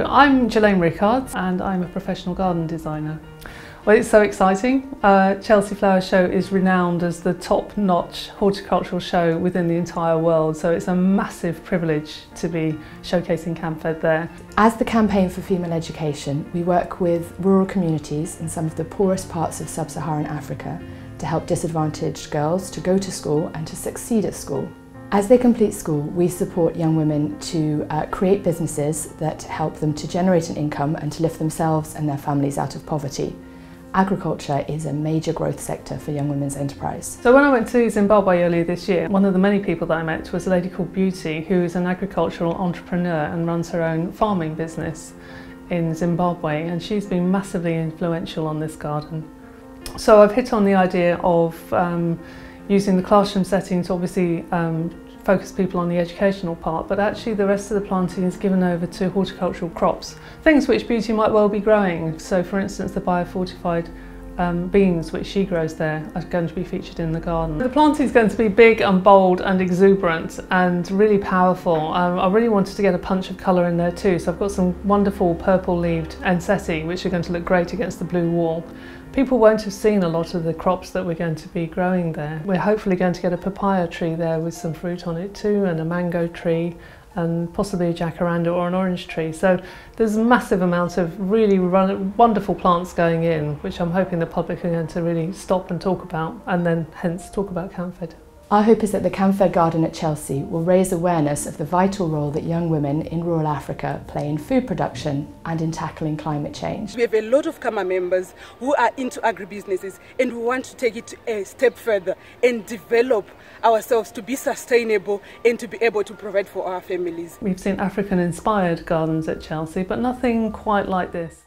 I'm Jilayne Rickards and I'm a professional garden designer. Well, it's so exciting. Uh, Chelsea Flower Show is renowned as the top-notch horticultural show within the entire world, so it's a massive privilege to be showcasing CAMFED there. As the Campaign for Female Education, we work with rural communities in some of the poorest parts of sub-Saharan Africa to help disadvantaged girls to go to school and to succeed at school. As they complete school, we support young women to uh, create businesses that help them to generate an income and to lift themselves and their families out of poverty. Agriculture is a major growth sector for young women's enterprise. So when I went to Zimbabwe earlier this year, one of the many people that I met was a lady called Beauty who is an agricultural entrepreneur and runs her own farming business in Zimbabwe and she's been massively influential on this garden. So I've hit on the idea of um, using the classroom setting to obviously um, focus people on the educational part, but actually the rest of the planting is given over to horticultural crops, things which Beauty might well be growing. So for instance, the biofortified um, beans which she grows there are going to be featured in the garden. The planting is going to be big and bold and exuberant and really powerful. Um, I really wanted to get a punch of colour in there too, so I've got some wonderful purple leaved ensete which are going to look great against the blue wall. People won't have seen a lot of the crops that we're going to be growing there. We're hopefully going to get a papaya tree there with some fruit on it too and a mango tree and possibly a jacaranda or an orange tree. So there's a massive amount of really run, wonderful plants going in, which I'm hoping the public are going to really stop and talk about, and then hence talk about Camfed. Our hope is that the CAMFED Garden at Chelsea will raise awareness of the vital role that young women in rural Africa play in food production and in tackling climate change. We have a lot of CAMA members who are into agribusinesses and we want to take it a step further and develop ourselves to be sustainable and to be able to provide for our families. We've seen African inspired gardens at Chelsea but nothing quite like this.